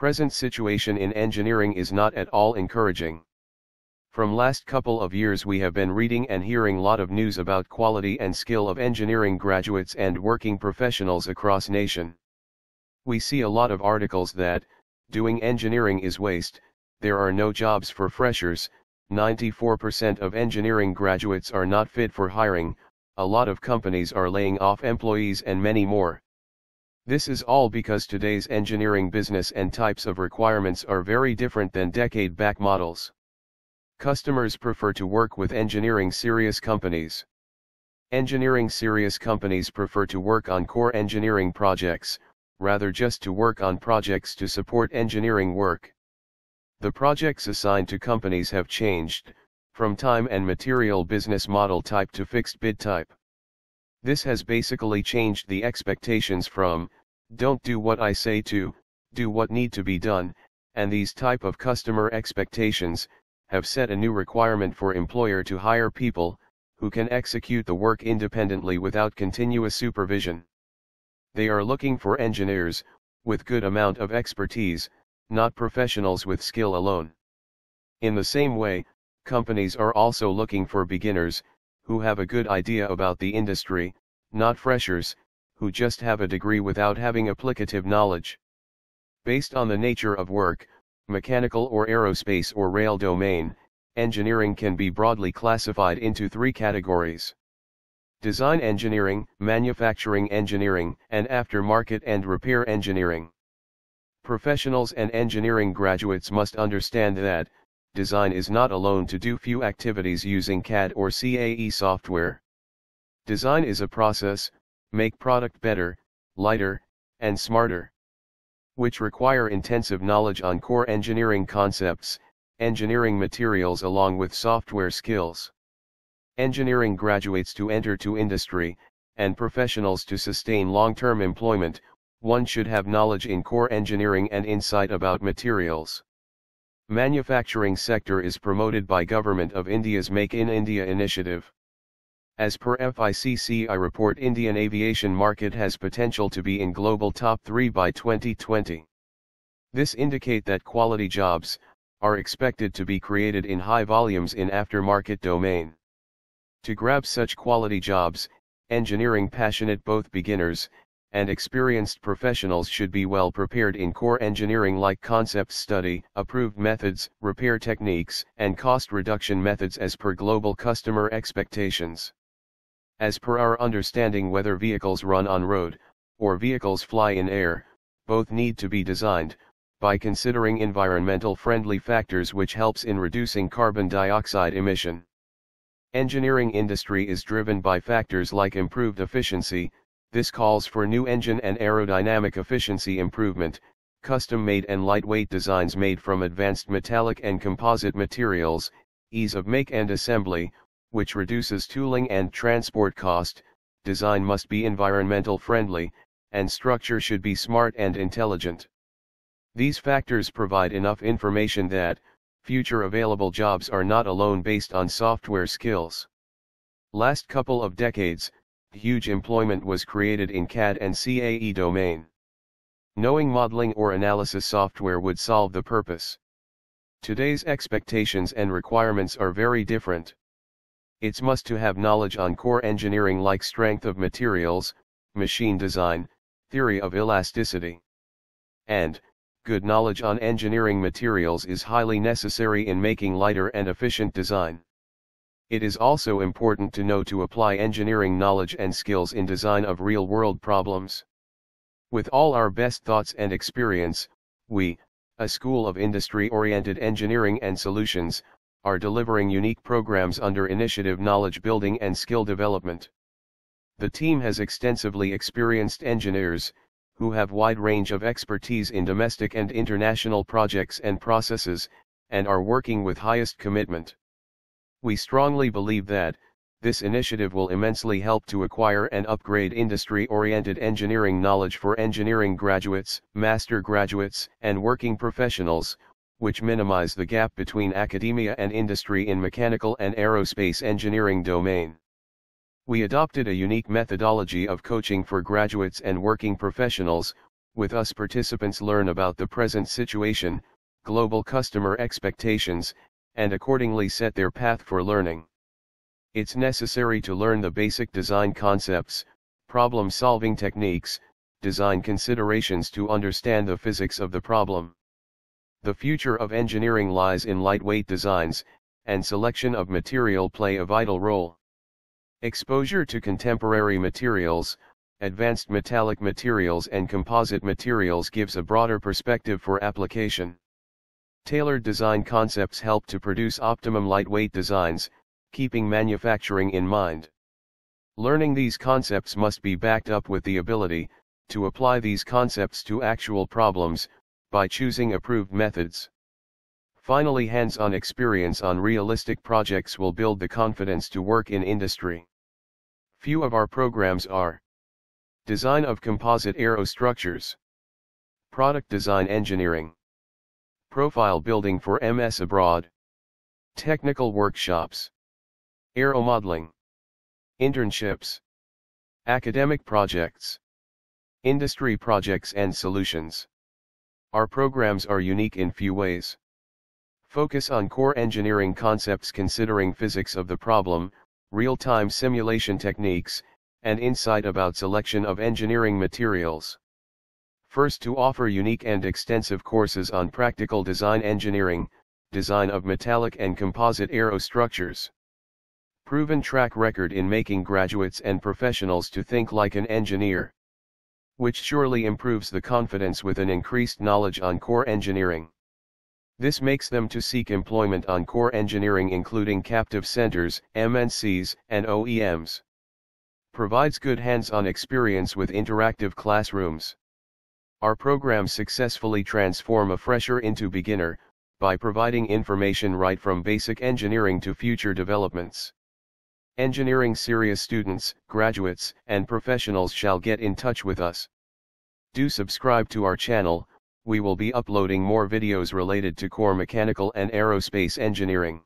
Present situation in engineering is not at all encouraging. From last couple of years we have been reading and hearing lot of news about quality and skill of engineering graduates and working professionals across nation. We see a lot of articles that, doing engineering is waste, there are no jobs for freshers, 94% of engineering graduates are not fit for hiring, a lot of companies are laying off employees and many more. This is all because today's engineering business and types of requirements are very different than decade back models. Customers prefer to work with engineering serious companies. Engineering serious companies prefer to work on core engineering projects, rather just to work on projects to support engineering work. The projects assigned to companies have changed, from time and material business model type to fixed bid type. This has basically changed the expectations from, don't do what I say to, do what need to be done, and these type of customer expectations, have set a new requirement for employer to hire people, who can execute the work independently without continuous supervision. They are looking for engineers, with good amount of expertise, not professionals with skill alone. In the same way, companies are also looking for beginners, who have a good idea about the industry, not freshers, who just have a degree without having applicative knowledge. Based on the nature of work, mechanical or aerospace or rail domain, engineering can be broadly classified into three categories. Design engineering, manufacturing engineering, and aftermarket and repair engineering. Professionals and engineering graduates must understand that, design is not alone to do few activities using CAD or CAE software. Design is a process, make product better, lighter, and smarter which require intensive knowledge on core engineering concepts, engineering materials along with software skills. Engineering graduates to enter to industry, and professionals to sustain long-term employment, one should have knowledge in core engineering and insight about materials. Manufacturing sector is promoted by Government of India's Make in India initiative. As per FICCI report Indian aviation market has potential to be in global top 3 by 2020. This indicate that quality jobs, are expected to be created in high volumes in aftermarket domain. To grab such quality jobs, engineering passionate both beginners, and experienced professionals should be well prepared in core engineering like concept study, approved methods, repair techniques, and cost reduction methods as per global customer expectations. As per our understanding whether vehicles run on road, or vehicles fly in air, both need to be designed, by considering environmental friendly factors which helps in reducing carbon dioxide emission. Engineering industry is driven by factors like improved efficiency, this calls for new engine and aerodynamic efficiency improvement, custom-made and lightweight designs made from advanced metallic and composite materials, ease of make and assembly, which reduces tooling and transport cost, design must be environmental friendly, and structure should be smart and intelligent. These factors provide enough information that, future available jobs are not alone based on software skills. Last couple of decades, huge employment was created in CAD and CAE domain. Knowing modeling or analysis software would solve the purpose. Today's expectations and requirements are very different. It's must to have knowledge on core engineering like strength of materials, machine design, theory of elasticity. And, good knowledge on engineering materials is highly necessary in making lighter and efficient design. It is also important to know to apply engineering knowledge and skills in design of real-world problems. With all our best thoughts and experience, we, a school of industry-oriented engineering and solutions, are delivering unique programs under initiative knowledge building and skill development. The team has extensively experienced engineers, who have wide range of expertise in domestic and international projects and processes, and are working with highest commitment. We strongly believe that, this initiative will immensely help to acquire and upgrade industry-oriented engineering knowledge for engineering graduates, master graduates, and working professionals, which minimize the gap between academia and industry in mechanical and aerospace engineering domain. We adopted a unique methodology of coaching for graduates and working professionals, with us participants learn about the present situation, global customer expectations, and accordingly set their path for learning. It's necessary to learn the basic design concepts, problem-solving techniques, design considerations to understand the physics of the problem. The future of engineering lies in lightweight designs, and selection of material play a vital role. Exposure to contemporary materials, advanced metallic materials and composite materials gives a broader perspective for application. Tailored design concepts help to produce optimum lightweight designs, keeping manufacturing in mind. Learning these concepts must be backed up with the ability, to apply these concepts to actual problems, by choosing approved methods. Finally hands-on experience on realistic projects will build the confidence to work in industry. Few of our programs are Design of composite aerostructures Product design engineering Profile building for MS abroad Technical workshops Aeromodeling Internships. Academic projects. Industry projects and solutions. Our programs are unique in few ways. Focus on core engineering concepts considering physics of the problem, real-time simulation techniques, and insight about selection of engineering materials. First to offer unique and extensive courses on practical design engineering, design of metallic and composite aerostructures proven track record in making graduates and professionals to think like an engineer. Which surely improves the confidence with an increased knowledge on core engineering. This makes them to seek employment on core engineering including captive centers, MNCs, and OEMs. Provides good hands-on experience with interactive classrooms. Our programs successfully transform a fresher into beginner, by providing information right from basic engineering to future developments. Engineering serious students, graduates, and professionals shall get in touch with us. Do subscribe to our channel, we will be uploading more videos related to core mechanical and aerospace engineering.